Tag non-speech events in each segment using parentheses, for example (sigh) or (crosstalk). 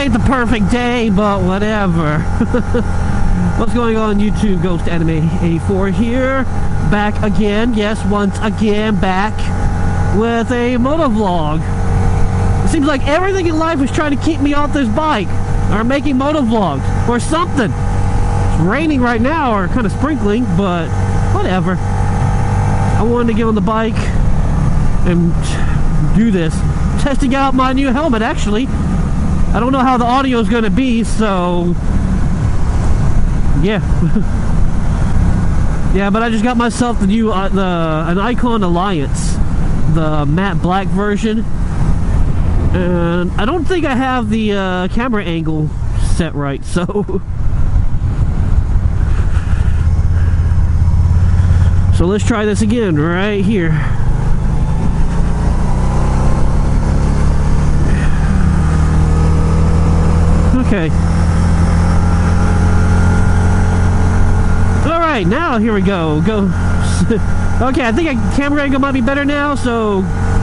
ain't the perfect day, but whatever. (laughs) What's going on YouTube? Ghost Anime 84 here. Back again. Yes, once again back with a motovlog. It seems like everything in life is trying to keep me off this bike. Or making motovlogs. Or something. It's raining right now or kind of sprinkling, but whatever. I wanted to get on the bike and do this. Testing out my new helmet actually. I don't know how the audio is going to be, so yeah. (laughs) yeah, but I just got myself the new uh, the an Icon Alliance, the matte black version. And I don't think I have the uh, camera angle set right, so (laughs) So let's try this again right here. Okay. All right, now here we go. Go. (laughs) okay, I think a camera angle might be better now, so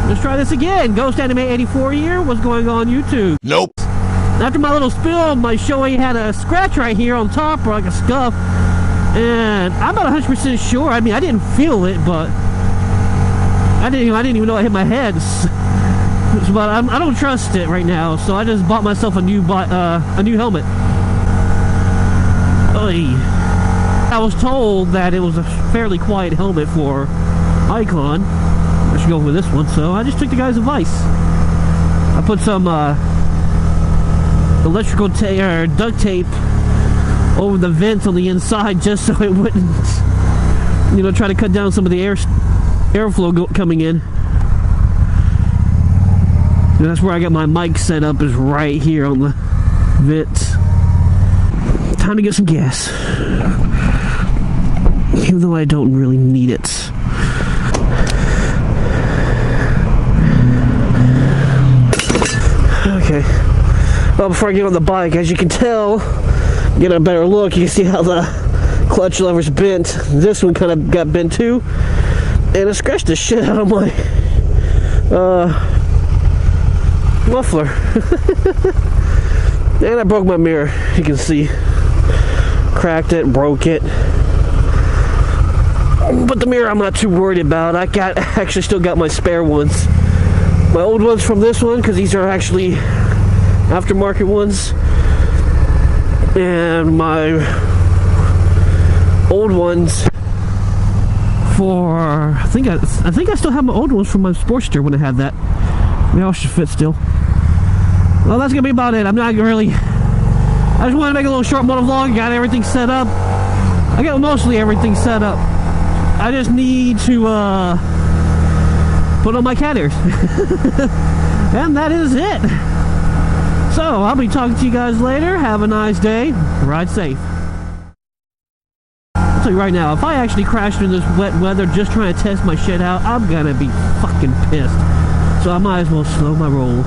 let's try this again. Ghost Anime 84 here. What's going on YouTube? Nope. After my little spill, my Shoei had a scratch right here on top, or like a scuff. And I'm not 100% sure. I mean, I didn't feel it, but I didn't. I didn't even know I hit my head. (laughs) but I'm, I do not trust it right now, so I just bought myself a new uh, a new helmet. Oy. I was told that it was a fairly quiet helmet for Icon. I should go with this one, so I just took the guy's advice. I put some uh, electrical tape or duct tape over the vents on the inside just (laughs) so it wouldn't, you know, try to cut down some of the air airflow coming in. And that's where I got my mic set up is right here on the vents. Time to get some gas. Even though I don't really need it. Okay. Well, before I get on the bike, as you can tell, get a better look, you can see how the clutch lever's bent. This one kind of got bent too. And it scratched the shit out of my uh, muffler. (laughs) and I broke my mirror, you can see. Cracked it, broke it. But the mirror I'm not too worried about. I got (laughs) actually still got my spare ones. My old ones from this one, because these are actually aftermarket ones. And my old ones for I think I, I think I still have my old ones from my Sportster when I had that. They all should fit still. Well, that's gonna be about it. I'm not really. I just want to make a little short vlog. Got everything set up. I got mostly everything set up. I just need to uh, put on my cat ears. (laughs) and that is it. So, I'll be talking to you guys later. Have a nice day. Ride safe. I'll tell you right now, if I actually crashed in this wet weather just trying to test my shit out, I'm gonna be fucking pissed. So I might as well slow my roll.